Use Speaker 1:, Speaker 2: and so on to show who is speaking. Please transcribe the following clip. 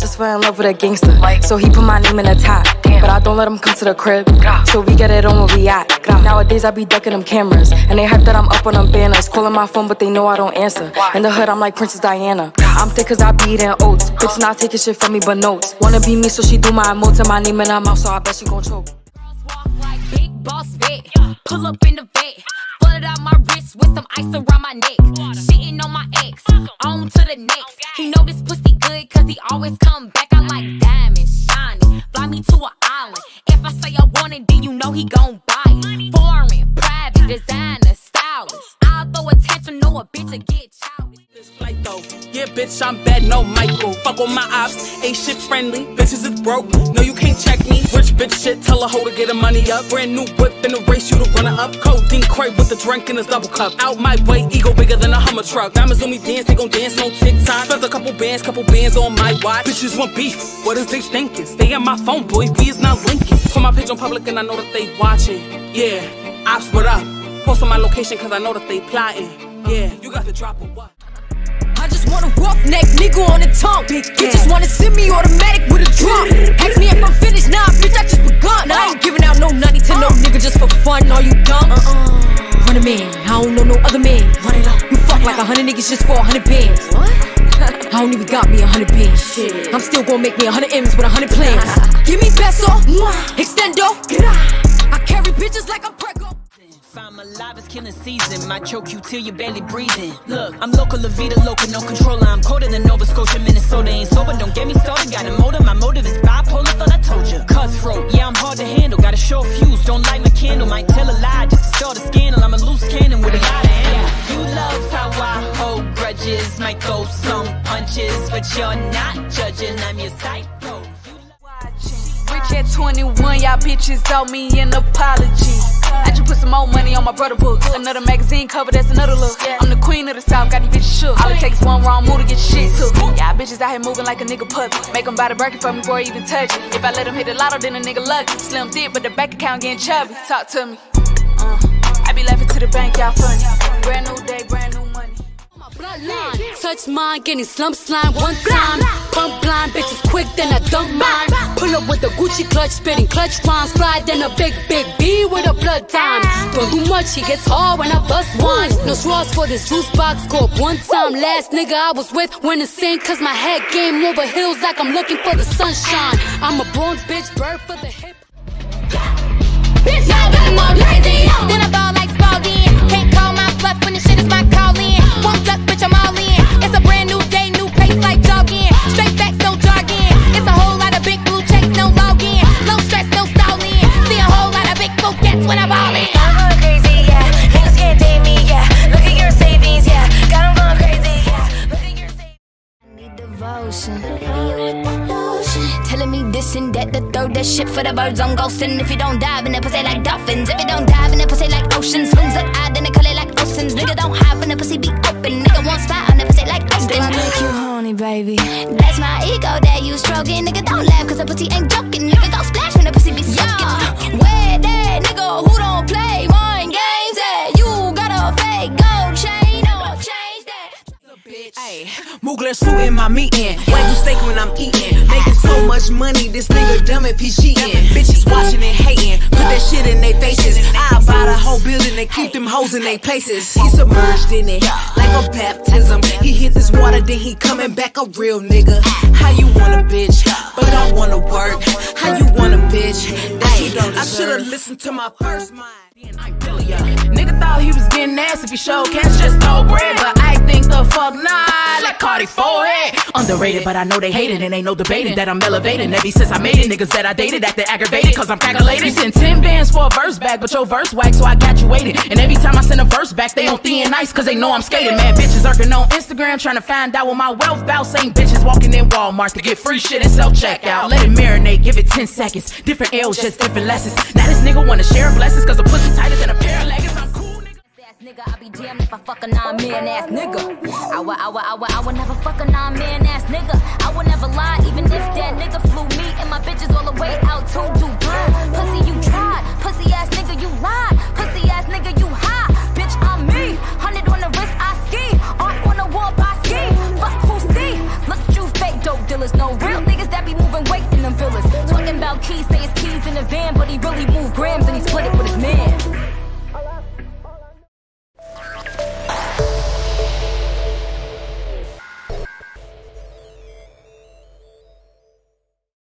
Speaker 1: just fell in love with a gangster. So he put my name in the top. But I don't let him come to the crib. So we get it on where we at. Nowadays I be ducking them cameras. And they hype that I'm up on them banners. Calling my phone, but they know I don't answer. In the hood, I'm like Princess Diana. I'm thick cause I be eating oats. Bitch not taking shit from me but notes. Wanna be me, so she do my emotes and my name in her mouth, so I bet she gon' choke.
Speaker 2: Walk like Big Boss Vette. Pull up in the Vette. Flooded out my wrist with some ice around my neck. Shitting on my ex. On to the next. He know always come back. I like diamonds, shiny. Fly me to an island. If I say I want it, then you know he gon' bitch,
Speaker 3: I'm bad, no Michael. Fuck on my ops, ain't shit friendly. Bitches is broke, no, you can't check me. Rich bitch shit, tell a hoe to get her money up. Brand new whip in the race, you the runner up. Codeine crate with the drink in his double cup. Out my way, ego bigger than a Hummer truck. Diamonds on me dance, they gon' dance on TikTok. Spent a couple bands, couple bands on my watch. Bitches want beef, what is they thinking? Stay on my phone, boy, we is not linking. Put my page on public and I know that they watching. Yeah, ops, what up? Post on my location cause I know that they plotting. Yeah, you got to drop a what?
Speaker 2: Just want a roughneck nigga on the tongue. You just wanna send me automatic with a drum. Ask me if I'm finished, nah, bitch, I just begun. I ain't giving out no nutty to no nigga just for fun. Are you dumb? Uh-uh. Run a man, I don't know no other man. Run it up. You fuck like a hundred niggas just for a hundred bands. I don't even got me a hundred bands. I'm still gonna make me a hundred M's with a hundred plans. Give me peso, extendo.
Speaker 4: Killing season. Might choke you till you're barely breathing. Look, I'm local, La Vida, local, no controller. I'm colder than Nova Scotia, Minnesota. Ain't sober, don't get me started. Got a motive, my motive is bipolar, thought I told you. Cutthroat, yeah, I'm hard to handle. Got a short fuse, don't light my candle. Might tell a lie just to start a scandal. I'm a loose cannon with a lot of ammo. You love how I hold grudges. Might throw some punches, but you're not judging. I'm your psycho.
Speaker 5: Rich at 21, y'all bitches owe me an apology. I just put some more money on my brother books. Another magazine cover, that's another look. I'm the queen of the south, got these bitches shook. All it takes one wrong move to get shit took. Y'all bitches out here moving like a nigga puppy. Make them buy the bracket for me before I even touch it. If I let them hit the lotto, then a nigga lucky. Slim thick, but the bank account getting chubby. Talk to me. Uh, I be laughing to the bank, y'all funny. Brand new.
Speaker 2: Touch mine, getting slump slime one time. Pump blind, bitches quick, then I dump mine. Pull up with the Gucci clutch, spitting clutch rhymes. Fly, then a big, big B with a blood time. Don't do much, he gets hard when I bust wine. No straws for this juice box, scope one time. Last nigga I was with went insane, cause my head game over hills like I'm looking for the sunshine. I'm a bronze bitch, bird for the hip.
Speaker 6: Bitch, got more crazy. Then I ball like Spalding. Can't call my bluff when the shit is my calling. Big when I ball in.
Speaker 7: I'm going crazy, yeah. Niggas can't date me, yeah. Look at your savings, yeah. Got 'em going crazy, yeah. Look at your savings.
Speaker 6: need devotion. Telling me this and that, the third, that shit for the birds I'm ghosting. If you don't dive in the pussy like dolphins, if you don't dive in the pussy like oceans, swims that eye, then they call it like oceans. Nigga don't hide when the pussy be open. Nigga won't spot on the pussy like
Speaker 7: Do I make you horny, baby?
Speaker 6: That's my ego that you stroking. Nigga don't laugh cause the pussy ain't joking.
Speaker 4: Suit in my meeting. Wagyu steak when I'm eating. Making so much money, this nigga dumb if he cheating. Bitches watching and hating. Put that shit in their faces. I buy the whole building and keep them hoes in their places. He submerged in it like a baptism. Water, then he coming back a real nigga. How you want a bitch, but don't wanna work? How you want a bitch that you don't I should've listened to my first mind.
Speaker 3: Nigga thought he was getting ass if he showed cash, just no bread. But I think the fuck not, like Cardi forehead. Underrated, but I know they hate it, and ain't no debating that I'm elevating. Ever since I made it, niggas that I dated acting aggravated, cause I'm calculated. You sent 10 bands for a verse back, but your verse whack, so I got you waiting. And every time I send a verse back, they on thin nice, cause they know I'm skating. Man, bitches lurking on Instagram, trying to find out what my wealth bout. Same bitches walking in Walmart to get free shit and self checkout. Let it marinate, give it 10 seconds. Different L's, just different lessons. Now this nigga wanna share blessings, cause the pussy tighter than a pair of leggings. I'm cool, nigga.
Speaker 6: nigga, I be damned if I fuck a nine man ass nigga. I would, I would, I would, I would never fuck a nine man ass nigga.